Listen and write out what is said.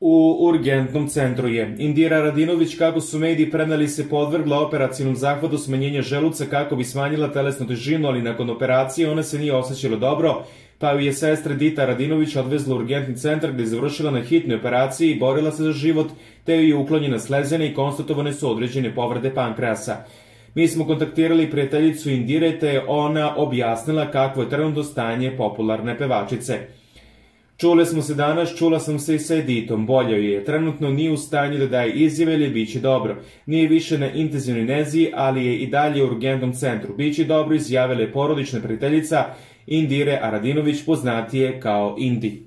U urgentnom centru je Indira Radinović, kako su mediji prenali, se podvrgla operacijnom zahvatu smanjenja želuca kako bi smanjila telesnu težinu, ali nakon operacije ona se nije osjećala dobro, pa ju je sestra Dita Radinović odvezla u urgentni centar gde je završila na hitnoj operaciji i borila se za život, te ju je uklonjena slezena i konstatovane su određene povrede pankreasa. Mi smo kontaktirali prijateljicu Indire, te je ona objasnila kakvo je trenutno stanje popularne pevačice. Čule smo se danas, čula sam se i sa Editom, bolje je. Trenutno nije u stanju da daje izjave ili bit će dobro. Nije više na intenzivnoj nezi, ali je i dalje u urgentnom centru. Biće dobro izjavile porodična prijateljica Indire Aradinović, poznatije kao Indi.